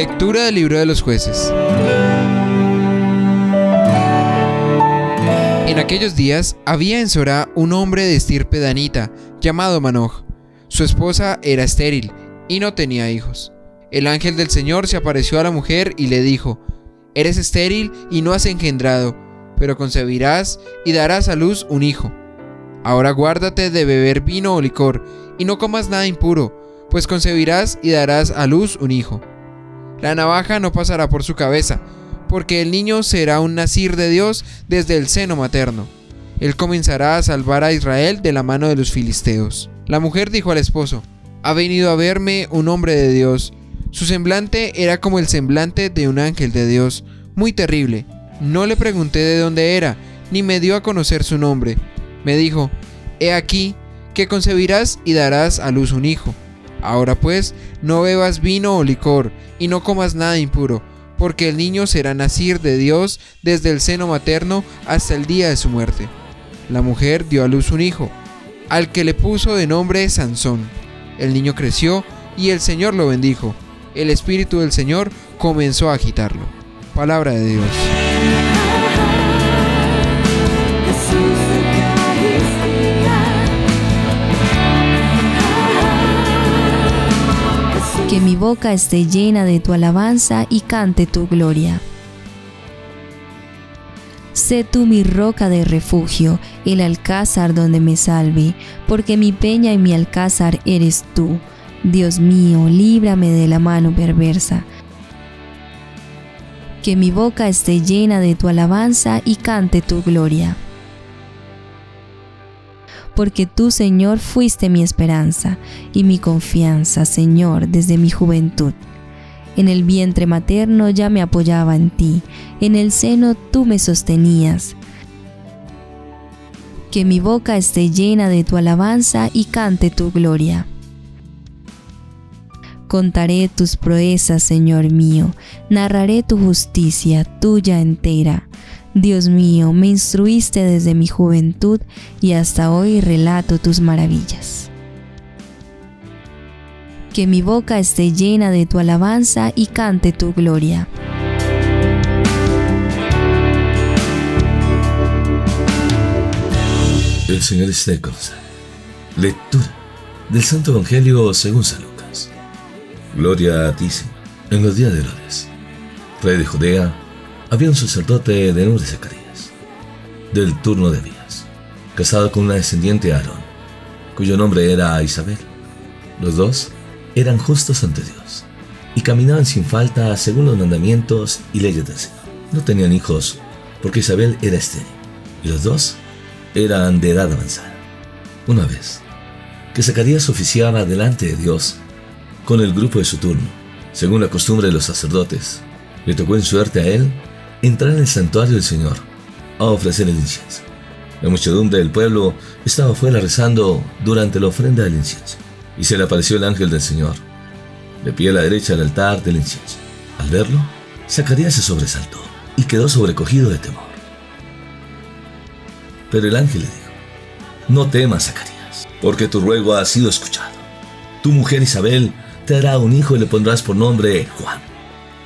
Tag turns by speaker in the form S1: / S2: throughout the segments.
S1: Lectura del libro de los jueces. En aquellos días había en Sorá un hombre de estirpe danita, llamado Manoj. Su esposa era estéril y no tenía hijos. El ángel del Señor se apareció a la mujer y le dijo, Eres estéril y no has engendrado, pero concebirás y darás a luz un hijo. Ahora guárdate de beber vino o licor, y no comas nada impuro, pues concebirás y darás a luz un hijo. La navaja no pasará por su cabeza, porque el niño será un nacir de Dios desde el seno materno. Él comenzará a salvar a Israel de la mano de los filisteos. La mujer dijo al esposo, Ha venido a verme un hombre de Dios. Su semblante era como el semblante de un ángel de Dios, muy terrible. No le pregunté de dónde era, ni me dio a conocer su nombre. Me dijo, He aquí, que concebirás y darás a luz un hijo. Ahora pues, no bebas vino o licor, y no comas nada impuro, porque el niño será nacir de Dios desde el seno materno hasta el día de su muerte. La mujer dio a luz un hijo, al que le puso de nombre Sansón. El niño creció y el Señor lo bendijo. El Espíritu del Señor comenzó a agitarlo. Palabra de Dios.
S2: Que mi boca esté llena de tu alabanza y cante tu gloria. Sé tú mi roca de refugio, el alcázar donde me salve, porque mi peña y mi alcázar eres tú. Dios mío, líbrame de la mano perversa. Que mi boca esté llena de tu alabanza y cante tu gloria porque tú, Señor, fuiste mi esperanza y mi confianza, Señor, desde mi juventud. En el vientre materno ya me apoyaba en ti, en el seno tú me sostenías. Que mi boca esté llena de tu alabanza y cante tu gloria. Contaré tus proezas, Señor mío, narraré tu justicia tuya entera Dios mío, me instruiste desde mi juventud y hasta hoy relato tus maravillas. Que mi boca esté llena de tu alabanza y cante tu gloria.
S3: El Señor esté con Lectura del Santo Evangelio según San Lucas. Gloria a ti, Señor, en los días de Herodes, rey de Judea había un sacerdote de nombre Zacarías, del turno de Abías, casado con una descendiente de Aarón, cuyo nombre era Isabel. Los dos eran justos ante Dios y caminaban sin falta según los mandamientos y leyes del Señor. No tenían hijos porque Isabel era estéril y los dos eran de edad avanzada. Una vez que Zacarías oficiaba delante de Dios con el grupo de su turno, según la costumbre de los sacerdotes, le tocó en suerte a él entrar en el santuario del Señor a ofrecer el incienso. La muchedumbre del pueblo estaba fuera rezando durante la ofrenda del incienso, y se le apareció el ángel del Señor, de pie a la derecha del altar del incienso. Al verlo, Zacarías se sobresaltó y quedó sobrecogido de temor. Pero el ángel le dijo, no temas, Zacarías, porque tu ruego ha sido escuchado. Tu mujer Isabel te dará un hijo y le pondrás por nombre Juan.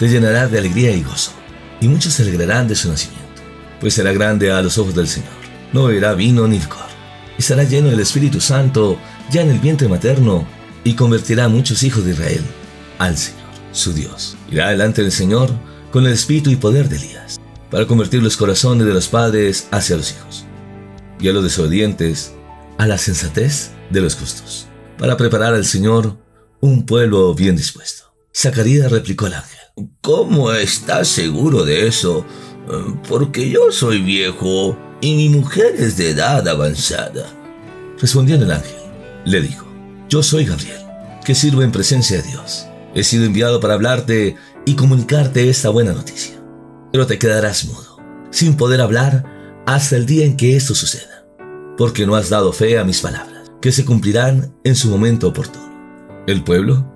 S3: Te llenará de alegría y gozo y muchos se alegrarán de su nacimiento, pues será grande a los ojos del Señor. No beberá vino ni licor, estará lleno del Espíritu Santo ya en el vientre materno, y convertirá muchos hijos de Israel al Señor, su Dios. Irá delante del Señor con el espíritu y poder de Elías, para convertir los corazones de los padres hacia los hijos, y a los desobedientes a la sensatez de los justos, para preparar al Señor un pueblo bien dispuesto. Zacarías replicó al ángel. ¿Cómo estás seguro de eso? Porque yo soy viejo y mi mujer es de edad avanzada. Respondió el ángel. Le dijo, yo soy Gabriel, que sirvo en presencia de Dios. He sido enviado para hablarte y comunicarte esta buena noticia. Pero te quedarás mudo, sin poder hablar hasta el día en que esto suceda, porque no has dado fe a mis palabras, que se cumplirán en su momento oportuno. El pueblo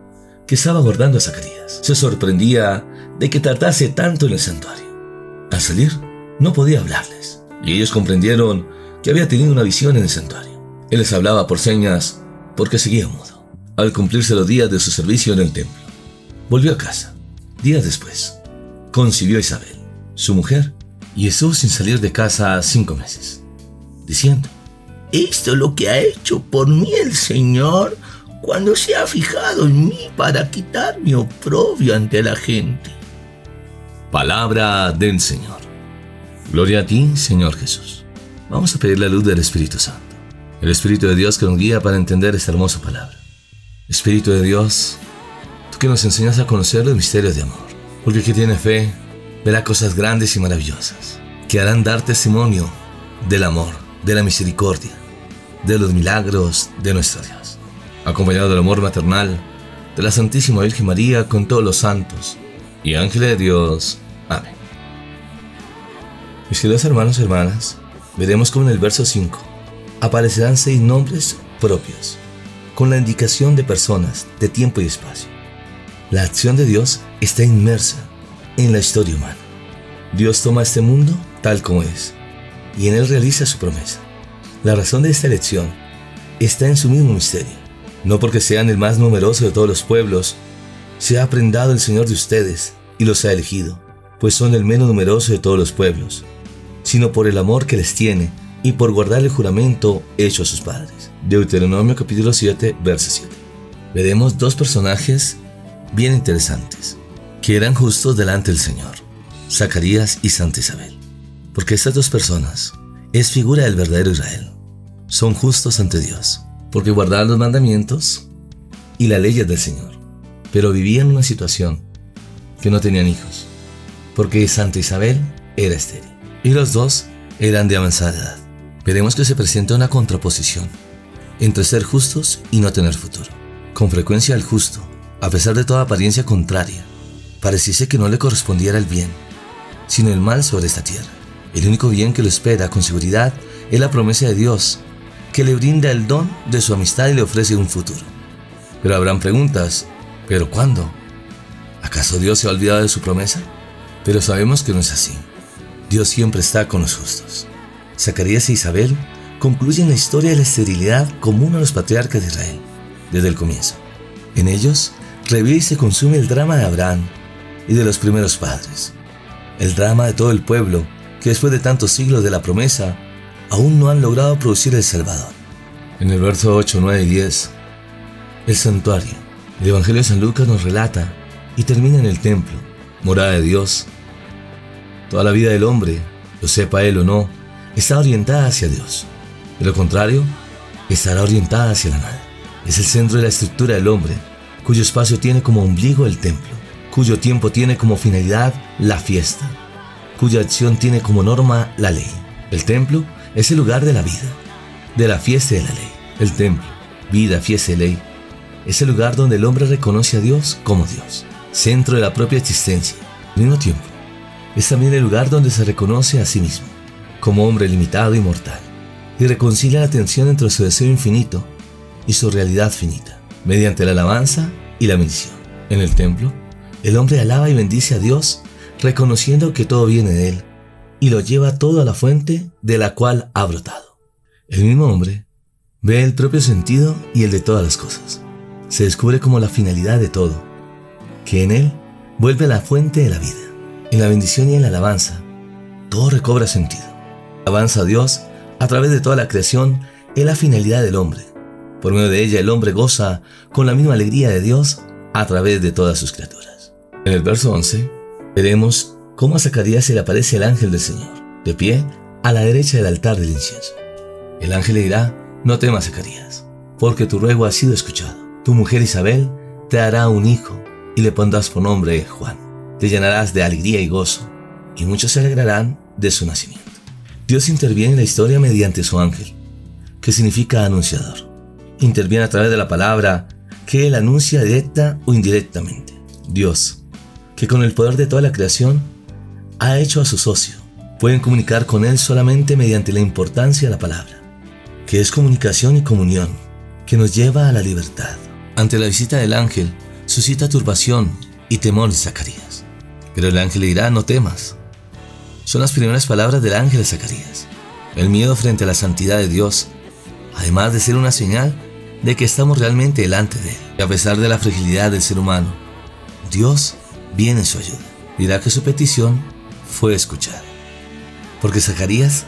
S3: que estaba guardando a Zacarías. Se sorprendía de que tardase tanto en el santuario. Al salir, no podía hablarles, y ellos comprendieron que había tenido una visión en el santuario. Él les hablaba por señas porque seguía mudo. Al cumplirse los días de su servicio en el templo, volvió a casa Días después, concibió a Isabel, su mujer, y estuvo sin salir de casa cinco meses, diciendo,
S4: Esto es lo que ha hecho por mí el Señor cuando se ha fijado en mí para quitar mi oprobio ante la gente.
S3: Palabra del Señor. Gloria a ti, Señor Jesús. Vamos a pedir la luz del Espíritu Santo, el Espíritu de Dios que nos guía para entender esta hermosa palabra. Espíritu de Dios, tú que nos enseñas a conocer los misterios de amor, porque el que tiene fe verá cosas grandes y maravillosas, que harán dar testimonio del amor, de la misericordia, de los milagros de nuestro Dios. Acompañado del amor maternal de la Santísima Virgen María con todos los santos y ángeles de Dios. Amén. Mis queridos hermanos y hermanas, veremos como en el verso 5 aparecerán seis nombres propios, con la indicación de personas, de tiempo y espacio. La acción de Dios está inmersa en la historia humana. Dios toma este mundo tal como es y en él realiza su promesa. La razón de esta elección está en su mismo misterio. No porque sean el más numeroso de todos los pueblos, se ha prendado el Señor de ustedes y los ha elegido, pues son el menos numeroso de todos los pueblos, sino por el amor que les tiene y por guardar el juramento hecho a sus padres. Deuteronomio capítulo 7, verso 7. Veremos dos personajes bien interesantes, que eran justos delante del Señor, Zacarías y Santa Isabel. Porque estas dos personas es figura del verdadero Israel. Son justos ante Dios, porque guardaban los mandamientos y las leyes del Señor, pero vivían una situación que no tenían hijos, porque Santa Isabel era estéril, y los dos eran de avanzada edad. Veremos que se presenta una contraposición entre ser justos y no tener futuro. Con frecuencia el justo, a pesar de toda apariencia contraria, pareciese que no le correspondiera el bien, sino el mal sobre esta tierra. El único bien que lo espera con seguridad es la promesa de Dios, que le brinda el don de su amistad y le ofrece un futuro. Pero habrán preguntas, ¿pero cuándo? ¿Acaso Dios se ha olvidado de su promesa? Pero sabemos que no es así. Dios siempre está con los justos. Zacarías e Isabel concluyen la historia de la esterilidad común a los patriarcas de Israel, desde el comienzo. En ellos revive y se consume el drama de Abraham y de los primeros padres, el drama de todo el pueblo que después de tantos siglos de la promesa aún no han logrado producir el Salvador. En el verso 8, 9 y 10, el santuario. El Evangelio de San Lucas nos relata y termina en el templo, morada de Dios. Toda la vida del hombre, lo sepa él o no, está orientada hacia Dios. De lo contrario, estará orientada hacia la nada. Es el centro de la estructura del hombre, cuyo espacio tiene como ombligo el templo, cuyo tiempo tiene como finalidad la fiesta, cuya acción tiene como norma la ley. El templo es el lugar de la vida, de la fiesta de la ley. El templo, vida, fiesta y ley, es el lugar donde el hombre reconoce a Dios como Dios, centro de la propia existencia. Al mismo tiempo, es también el lugar donde se reconoce a sí mismo, como hombre limitado y mortal, y reconcilia la tensión entre su deseo infinito y su realidad finita, mediante la alabanza y la bendición. En el templo, el hombre alaba y bendice a Dios, reconociendo que todo viene de Él y lo lleva todo a la fuente de la cual ha brotado. El mismo hombre ve el propio sentido y el de todas las cosas. Se descubre como la finalidad de todo, que en él vuelve a la fuente de la vida. En la bendición y en la alabanza, todo recobra sentido. Avanza Dios a través de toda la creación es la finalidad del hombre. Por medio de ella el hombre goza con la misma alegría de Dios a través de todas sus criaturas. En el verso 11 veremos cómo a Zacarías se le aparece el ángel del Señor, de pie a la derecha del altar del incienso. El ángel le dirá, no temas Zacarías, porque tu ruego ha sido escuchado. Tu mujer Isabel te dará un hijo y le pondrás por nombre Juan. Te llenarás de alegría y gozo, y muchos se alegrarán de su nacimiento. Dios interviene en la historia mediante su ángel, que significa anunciador. Interviene a través de la palabra que él anuncia directa o indirectamente. Dios, que con el poder de toda la creación ha hecho a su socio. Pueden comunicar con él solamente mediante la importancia de la palabra, que es comunicación y comunión, que nos lleva a la libertad. Ante la visita del ángel, suscita turbación y temor en Zacarías. Pero el ángel le dirá, no temas. Son las primeras palabras del ángel de Zacarías. El miedo frente a la santidad de Dios, además de ser una señal de que estamos realmente delante de Él. Y a pesar de la fragilidad del ser humano, Dios viene en su ayuda. Dirá que su petición fue escuchada. Porque Zacarías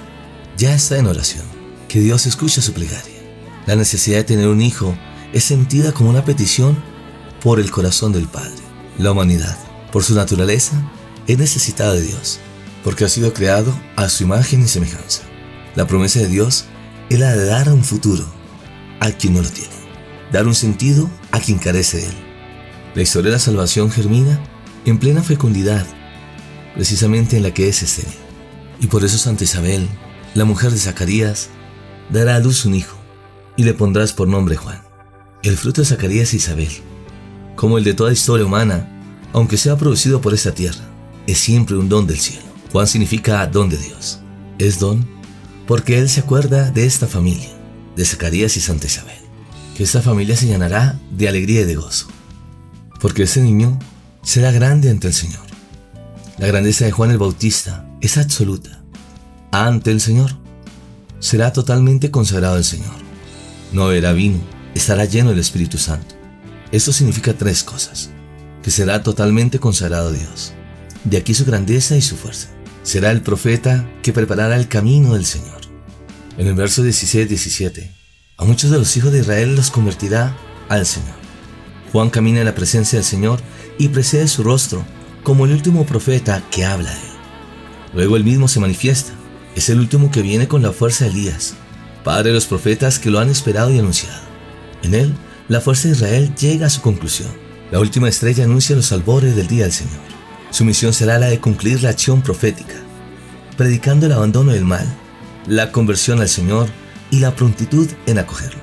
S3: ya está en oración, que Dios escucha su plegaria. La necesidad de tener un hijo es sentida como una petición por el corazón del Padre. La humanidad, por su naturaleza, es necesitada de Dios, porque ha sido creado a su imagen y semejanza. La promesa de Dios es la de dar un futuro a quien no lo tiene, dar un sentido a quien carece de él. La historia de la salvación germina en plena fecundidad, precisamente en la que es estéril. Y por eso Santa Isabel, la mujer de Zacarías, dará a luz un hijo y le pondrás por nombre Juan. El fruto de Zacarías e Isabel, como el de toda historia humana, aunque sea producido por esta tierra, es siempre un don del cielo. Juan significa don de Dios. Es don porque Él se acuerda de esta familia, de Zacarías y Santa Isabel, que esta familia se llenará de alegría y de gozo, porque ese niño será grande ante el Señor. La grandeza de Juan el Bautista es absoluta. Ante el Señor será totalmente consagrado al Señor. No beberá vino, estará lleno del Espíritu Santo. Esto significa tres cosas. Que será totalmente consagrado a Dios. De aquí su grandeza y su fuerza. Será el profeta que preparará el camino del Señor. En el verso 16-17, a muchos de los hijos de Israel los convertirá al Señor. Juan camina en la presencia del Señor y precede su rostro como el último profeta que habla de él. Luego él mismo se manifiesta. Es el último que viene con la fuerza de Elías, padre de los profetas que lo han esperado y anunciado. En él, la fuerza de Israel llega a su conclusión. La última estrella anuncia los albores del día del Señor. Su misión será la de concluir la acción profética, predicando el abandono del mal, la conversión al Señor y la prontitud en acogerlo,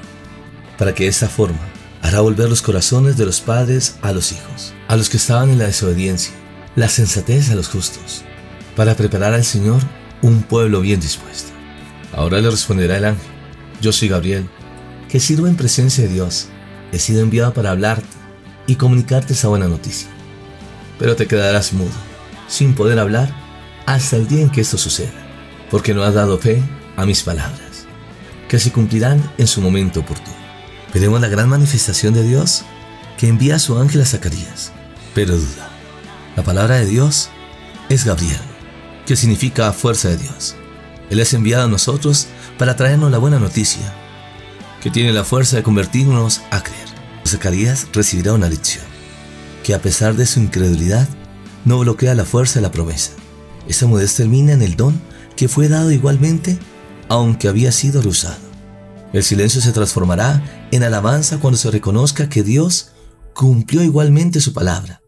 S3: para que de esta forma hará volver los corazones de los padres a los hijos, a los que estaban en la desobediencia, la sensatez a los justos, para preparar al Señor un pueblo bien dispuesto. Ahora le responderá el ángel, yo soy Gabriel, que sirvo en presencia de Dios, he sido enviado para hablarte y comunicarte esa buena noticia. Pero te quedarás mudo, sin poder hablar, hasta el día en que esto suceda, porque no has dado fe a mis palabras, que se cumplirán en su momento oportuno. Veremos la gran manifestación de Dios que envía a su ángel a Zacarías, pero duda. La palabra de Dios es Gabriel, que significa fuerza de Dios. Él es enviado a nosotros para traernos la buena noticia, que tiene la fuerza de convertirnos a creer. Zacarías recibirá una lección, que a pesar de su incredulidad, no bloquea la fuerza de la promesa. Esa mudez termina en el don que fue dado igualmente, aunque había sido rehusado. El silencio se transformará en alabanza cuando se reconozca que Dios cumplió igualmente su palabra,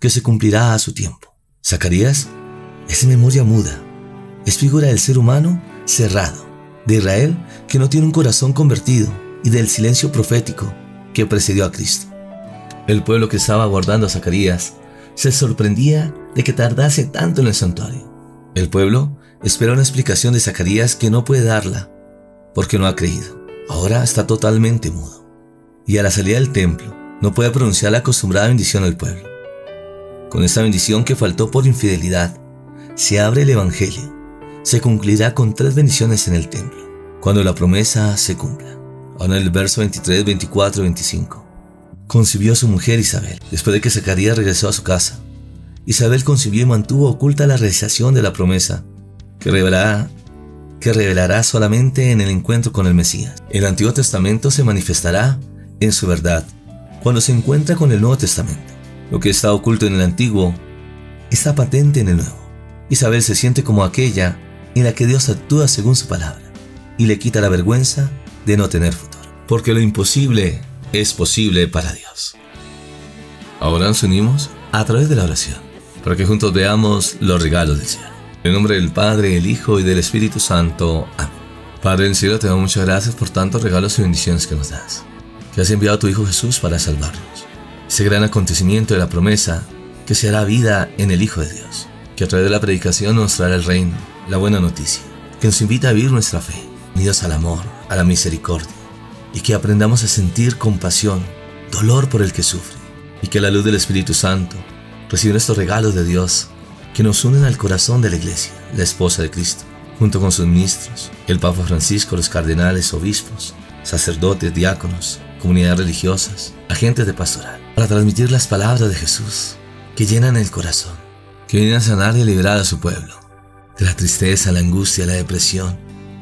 S3: que se cumplirá a su tiempo. Zacarías es memoria muda, es figura del ser humano cerrado, de Israel que no tiene un corazón convertido y del silencio profético que precedió a Cristo. El pueblo que estaba aguardando a Zacarías se sorprendía de que tardase tanto en el santuario. El pueblo espera una explicación de Zacarías que no puede darla porque no ha creído. Ahora está totalmente mudo. Y a la salida del templo no puede pronunciar la acostumbrada bendición al pueblo. Con esta bendición que faltó por infidelidad, se abre el Evangelio. Se cumplirá con tres bendiciones en el templo, cuando la promesa se cumpla. Ahora en el verso 23, 24 y 25. Concibió a su mujer Isabel, después de que Zacarías regresó a su casa. Isabel concibió y mantuvo oculta la realización de la promesa, que revelará, que revelará solamente en el encuentro con el Mesías. El Antiguo Testamento se manifestará en su verdad cuando se encuentra con el Nuevo Testamento. Lo que está oculto en el Antiguo está patente en el Nuevo. Isabel se siente como aquella en la que Dios actúa según su palabra y le quita la vergüenza de no tener futuro. Porque lo imposible es posible para Dios. Ahora nos unimos a través de la oración para que juntos veamos los regalos del cielo. En nombre del Padre, el Hijo y del Espíritu Santo. Amén. Padre del cielo, te damos muchas gracias por tantos regalos y bendiciones que nos das. Que has enviado a tu Hijo Jesús para salvarnos. Ese gran acontecimiento de la promesa que se hará vida en el Hijo de Dios. Que a través de la predicación nos traerá el reino, la buena noticia. Que nos invita a vivir nuestra fe, unidos al amor, a la misericordia. Y que aprendamos a sentir compasión, dolor por el que sufre. Y que la luz del Espíritu Santo reciba estos regalos de Dios que nos unen al corazón de la Iglesia, la esposa de Cristo, junto con sus ministros, el Papa Francisco, los cardenales, obispos, sacerdotes, diáconos, comunidades religiosas, agentes de pastoral, para transmitir las palabras de Jesús, que llenan el corazón, que vienen a sanar y a liberar a su pueblo, de la tristeza, la angustia, la depresión,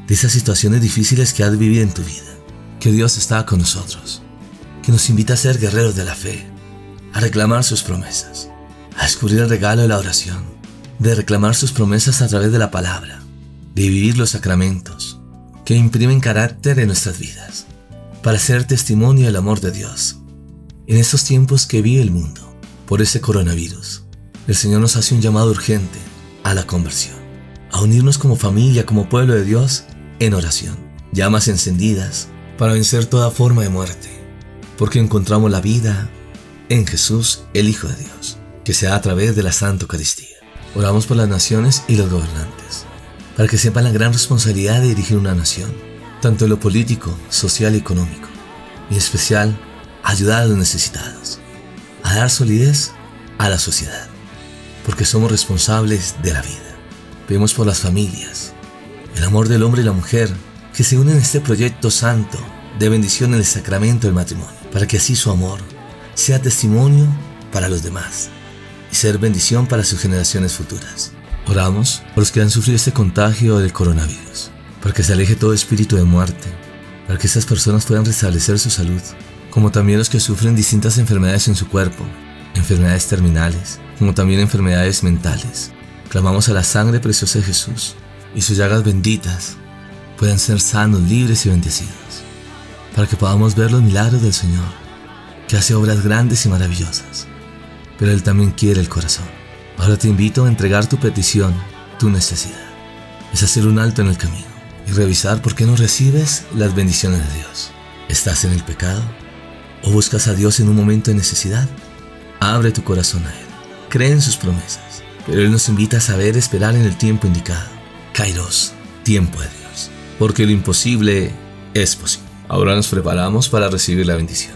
S3: de esas situaciones difíciles que has vivido en tu vida. Que Dios está con nosotros, que nos invita a ser guerreros de la fe, a reclamar sus promesas, a descubrir el regalo de la oración, de reclamar sus promesas a través de la palabra, de vivir los sacramentos que imprimen carácter en nuestras vidas, para ser testimonio del amor de Dios. En estos tiempos que vive el mundo, por ese coronavirus, el Señor nos hace un llamado urgente a la conversión, a unirnos como familia, como pueblo de Dios, en oración, llamas encendidas para vencer toda forma de muerte, porque encontramos la vida en Jesús, el Hijo de Dios, que sea a través de la Santa Eucaristía. Oramos por las naciones y los gobernantes, para que sepan la gran responsabilidad de dirigir una nación, tanto en lo político, social y económico, y en especial ayudar a los necesitados, a dar solidez a la sociedad, porque somos responsables de la vida. Vemos por las familias, el amor del hombre y la mujer que se unen en este proyecto santo de bendición en el sacramento del matrimonio, para que así su amor sea testimonio para los demás y ser bendición para sus generaciones futuras. Oramos por los que han sufrido este contagio del coronavirus, para que se aleje todo espíritu de muerte, para que estas personas puedan restablecer su salud, como también los que sufren distintas enfermedades en su cuerpo, enfermedades terminales, como también enfermedades mentales. Clamamos a la sangre preciosa de Jesús y sus llagas benditas puedan ser sanos, libres y bendecidos, para que podamos ver los milagros del Señor, que hace obras grandes y maravillosas, pero Él también quiere el corazón. Ahora te invito a entregar tu petición, tu necesidad. Es hacer un alto en el camino y revisar por qué no recibes las bendiciones de Dios. ¿Estás en el pecado? ¿O buscas a Dios en un momento de necesidad? Abre tu corazón a Él. Cree en sus promesas, pero Él nos invita a saber esperar en el tiempo indicado. Kairos, tiempo de Dios. Porque lo imposible es posible. Ahora nos preparamos para recibir la bendición.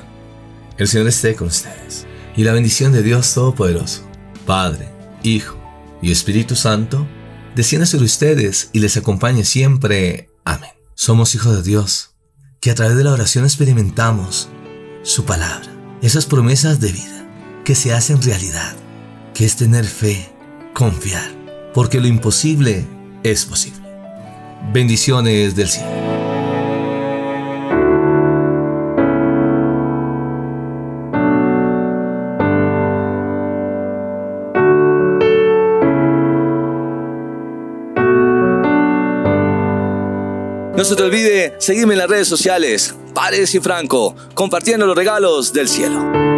S3: El Señor esté con ustedes. Y la bendición de Dios Todopoderoso, Padre, Hijo y Espíritu Santo, descienda sobre ustedes y les acompañe siempre. Amén. Somos hijos de Dios, que a través de la oración experimentamos su palabra, esas promesas de vida que se hacen realidad, que es tener fe, confiar, porque lo imposible es posible. Bendiciones del cielo.
S5: No se te olvide seguirme en las redes sociales, Paredes y Franco, compartiendo los regalos del cielo.